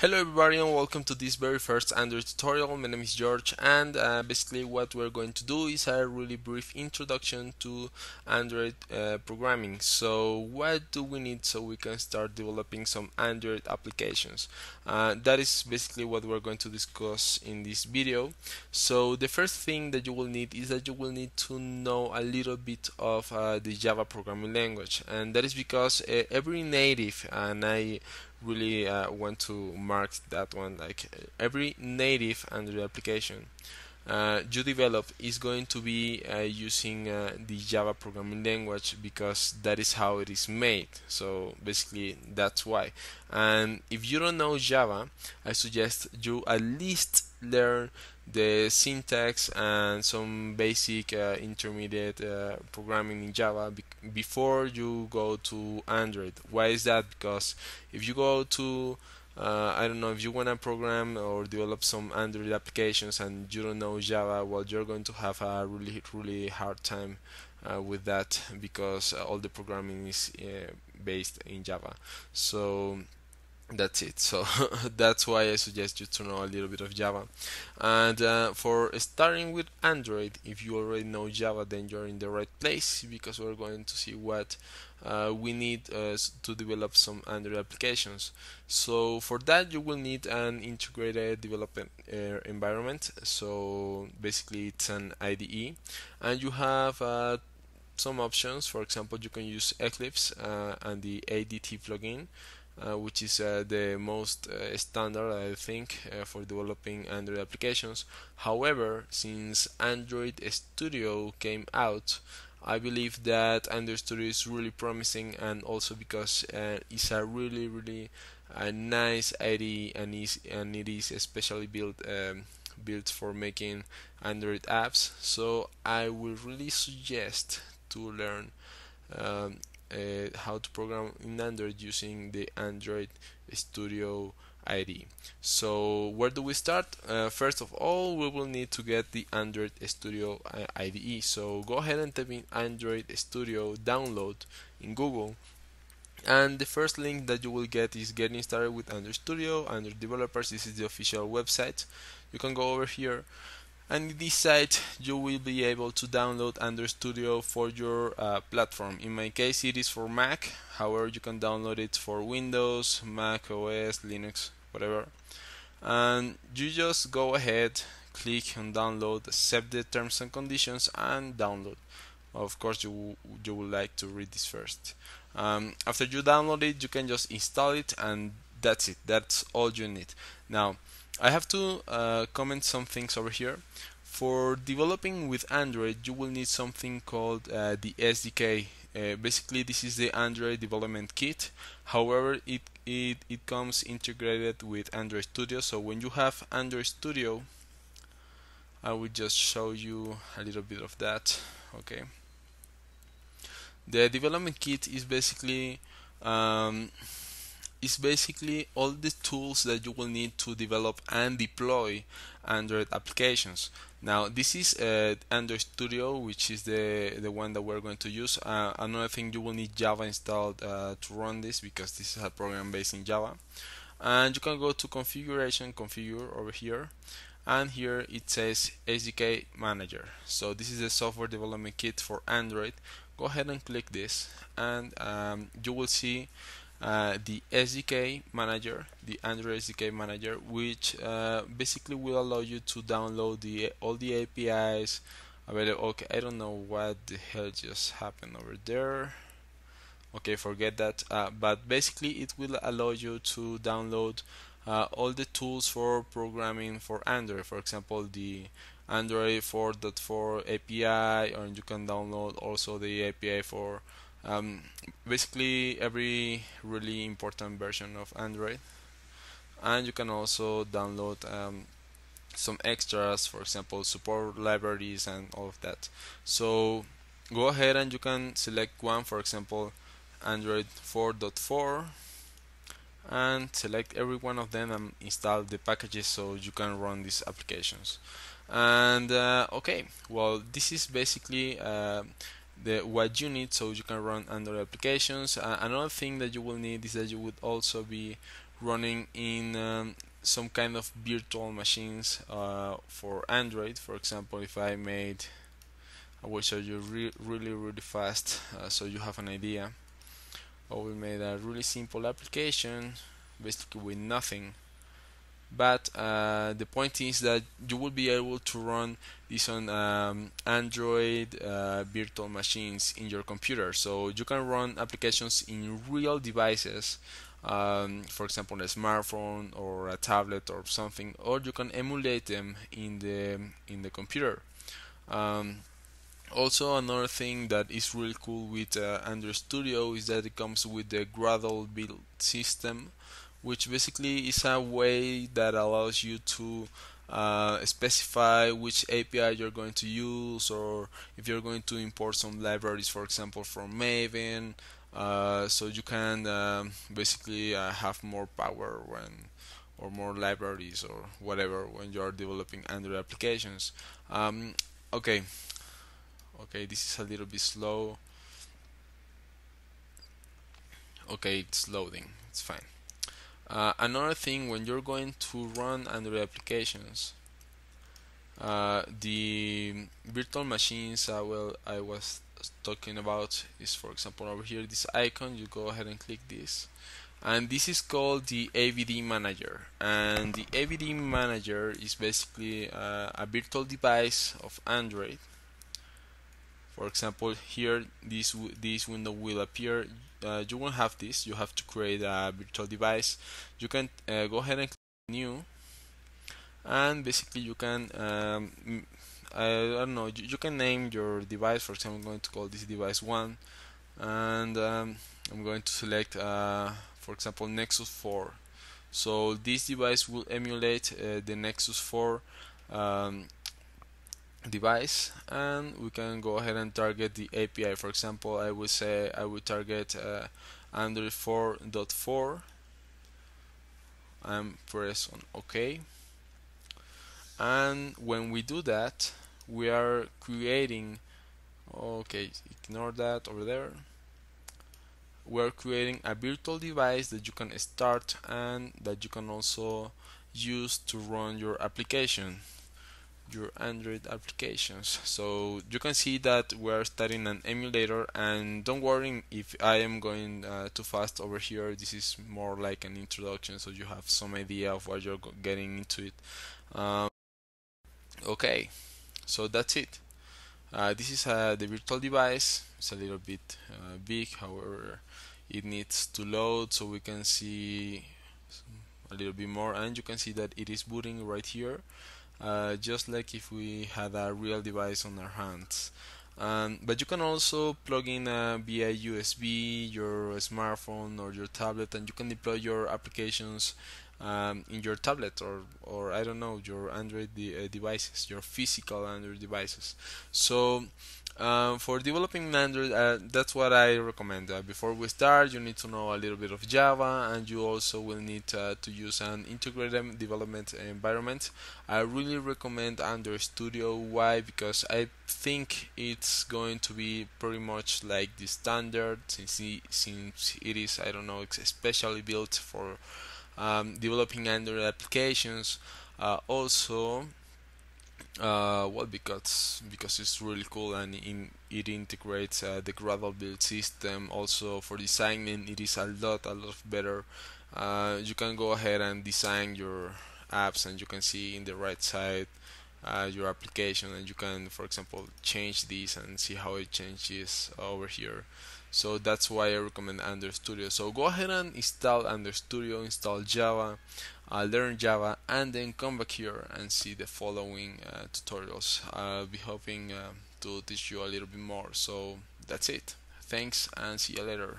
Hello everybody and welcome to this very first Android tutorial. My name is George and uh, basically what we're going to do is a really brief introduction to Android uh, programming. So what do we need so we can start developing some Android applications? Uh, that is basically what we're going to discuss in this video. So the first thing that you will need is that you will need to know a little bit of uh, the Java programming language and that is because uh, every native and I really uh, want to mark that one like every native Android application uh, you develop is going to be uh, using uh, the Java programming language because that is how it is made. So basically that's why. And if you don't know Java I suggest you at least learn the syntax and some basic uh, intermediate uh, programming in Java be before you go to Android. Why is that? Because if you go to uh, I don't know if you want to program or develop some Android applications and you don't know Java, well, you're going to have a really, really hard time uh, with that because all the programming is uh, based in Java. So that's it. So that's why I suggest you to know a little bit of Java. And uh, for starting with Android if you already know Java then you're in the right place because we're going to see what uh, we need uh, to develop some Android applications. So for that you will need an integrated development uh, environment. So basically it's an IDE and you have uh, some options. For example you can use Eclipse uh, and the ADT plugin which is uh, the most uh, standard I think uh, for developing Android applications. However, since Android Studio came out, I believe that Android Studio is really promising and also because uh, it's a really really a nice IDE and and it is especially built um, built for making Android apps. So I will really suggest to learn um, uh, how to program in Android using the Android Studio IDE. So where do we start? Uh, first of all, we will need to get the Android Studio uh, IDE. So go ahead and type in Android Studio download in Google. And the first link that you will get is getting started with Android Studio, Android developers. This is the official website. You can go over here and this site you will be able to download Android Studio for your uh, platform. In my case it is for Mac, however you can download it for Windows, Mac OS, Linux, whatever. And you just go ahead, click on download, accept the terms and conditions and download. Of course you, you would like to read this first. Um, after you download it you can just install it and that's it. That's all you need. Now I have to uh, comment some things over here. For developing with Android, you will need something called uh, the SDK. Uh, basically, this is the Android development kit. However, it, it, it comes integrated with Android Studio. So when you have Android Studio, I will just show you a little bit of that. Okay. The development kit is basically um, is basically all the tools that you will need to develop and deploy Android applications. Now this is uh, Android Studio which is the, the one that we're going to use. Uh, another thing you will need Java installed uh, to run this because this is a program based in Java. And you can go to configuration, configure over here and here it says SDK manager. So this is the software development kit for Android. Go ahead and click this and um, you will see uh, the SDK manager, the Android SDK manager, which uh, basically will allow you to download the all the APIs available. Okay, I don't know what the hell just happened over there. Okay, forget that. Uh, but basically, it will allow you to download uh, all the tools for programming for Android. For example, the Android 4.4 API, or you can download also the API for um, basically every really important version of Android. And you can also download um, some extras for example support libraries and all of that. So go ahead and you can select one for example Android 4.4 and select every one of them and install the packages so you can run these applications. And uh, okay well this is basically uh, the what you need so you can run Android applications. Uh, another thing that you will need is that you would also be running in um, some kind of virtual machines uh, for Android. For example, if I made, I will show you re really really fast uh, so you have an idea. Oh, we made a really simple application, basically with nothing. But uh, the point is that you will be able to run this on um, Android uh, virtual machines in your computer. So you can run applications in real devices um, for example a smartphone or a tablet or something or you can emulate them in the in the computer um, also another thing that is really cool with uh, Android Studio is that it comes with the Gradle build system which basically is a way that allows you to uh, specify which API you're going to use or if you're going to import some libraries for example from Maven uh, so you can um, basically uh, have more power when or more libraries or whatever when you are developing Android applications. Um, okay. Okay this is a little bit slow. Okay it's loading. It's fine uh, another thing when you're going to run Android applications uh, the virtual machines well I was talking about is for example over here this icon you go ahead and click this. And this is called the AVD manager. And the AVD manager is basically uh, a virtual device of Android. For example here this this window will appear uh, you won't have this. You have to create a virtual device. You can uh, go ahead and click new. And basically you can um, I, don't know you, you, can name your device. For example I'm going to call this device 1 and um, I'm going to select uh, for example Nexus 4 so this device will emulate uh, the Nexus 4 um, device and we can go ahead and target the API for example I would say I would target uh, Android 4.4 and press on OK. And when we do that we are creating okay ignore that over there. We're creating a virtual device that you can start and that you can also use to run your application your Android applications. So you can see that we're starting an emulator and don't worry if I am going uh, too fast over here. This is more like an introduction so you have some idea of what you're getting into it. Um, okay so that's it. Uh, this is uh, the virtual device. It's a little bit uh, big however it needs to load so we can see a little bit more. And you can see that it is booting right here uh, just like if we had a real device on our hands um, but you can also plug in uh, via USB your smartphone or your tablet and you can deploy your applications um, in your tablet or or I don't know your Android de- uh, devices, your physical Android devices. So um, for developing Android, uh, that's what I recommend. Uh, before we start, you need to know a little bit of Java, and you also will need uh, to use an integrated development environment. I really recommend Android Studio. Why? Because I think it's going to be pretty much like the standard, since it, since it is I don't know, especially built for um, developing Android applications. Uh, also, uh, well, because because it's really cool and in, it integrates uh, the Gradle build system. Also for designing, it is a lot a lot better. Uh, you can go ahead and design your apps, and you can see in the right side uh, your application, and you can, for example, change this and see how it changes over here so that's why I recommend Android Studio so go ahead and install Android Studio install Java uh, learn Java and then come back here and see the following uh, tutorials. I'll be hoping uh, to teach you a little bit more. So that's it. Thanks and see you later